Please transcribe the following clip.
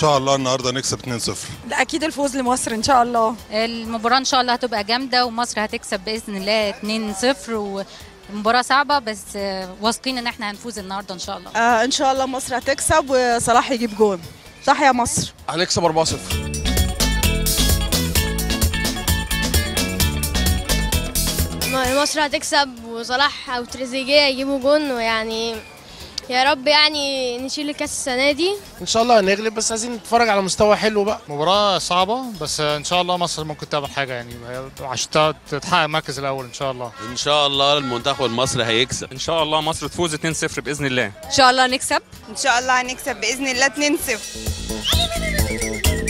شاء الله النهارده نكسب 2-0 لا أكيد الفوز لمصر إن شاء الله. المباراة إن شاء الله هتبقى جامدة ومصر هتكسب بإذن الله 2-0 ومباراة صعبة بس واثقين إن إحنا هنفوز النهاردة إن شاء الله. آه إن شاء الله مصر هتكسب وصلاح يجيب جون. صح يا مصر؟ هنكسب 4-0 مصر هتكسب وصلاح أو تريزيجيه يجيبوا جون ويعني يا رب يعني نشيل الكاس السنة دي. إن شاء الله هنغلب بس عايزين نتفرج على مستوى حلو بقى. مباراة صعبة بس إن شاء الله مصر ممكن تعمل حاجة يعني عشان تحقق المركز الأول إن شاء الله. إن شاء الله المنتخب المصري هيكسب. إن شاء الله مصر تفوز 2-0 بإذن الله. إن شاء الله نكسب. إن شاء الله هنكسب بإذن الله 2-0